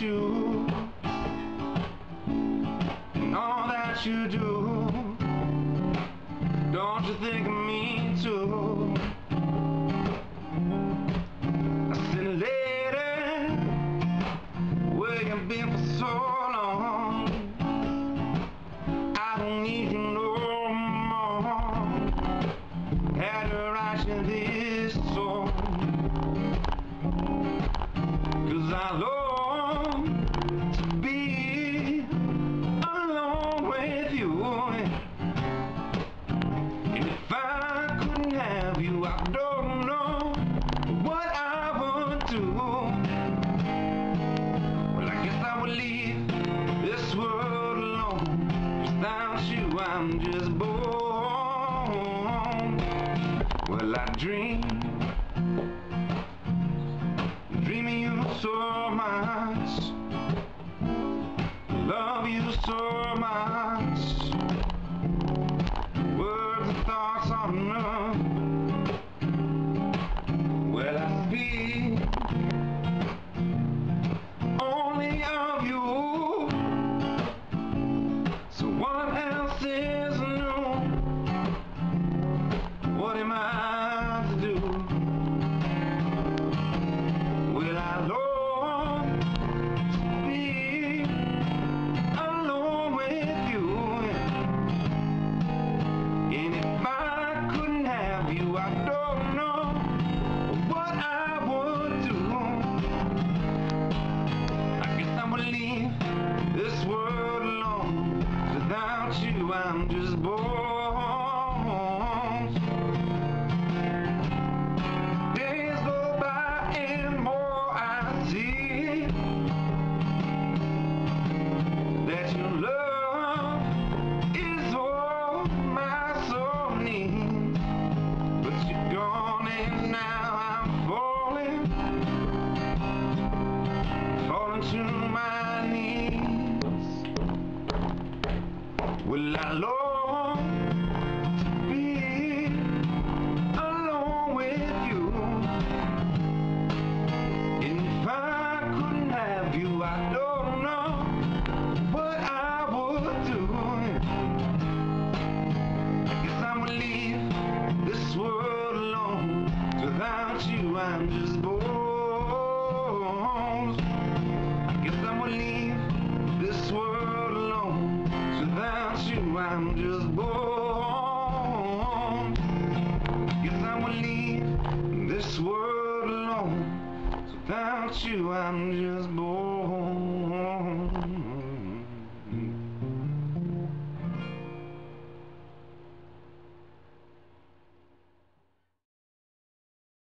you. And all that you do. You, I don't know what I would do. Well, I guess I would leave this world alone. Without you, I'm just born. Well, I dream, dreaming you so much, love you so much. Without you, I'm just bored. Days go by and more I see that your love is all my soul needs. To be alone with you? And if I couldn't have you, I don't know what I would do. Guess I would leave this world alone. Without you, I'm just bones. I guess I would leave I'm just born. Guess I would leave this world alone. Without you, I'm just bored.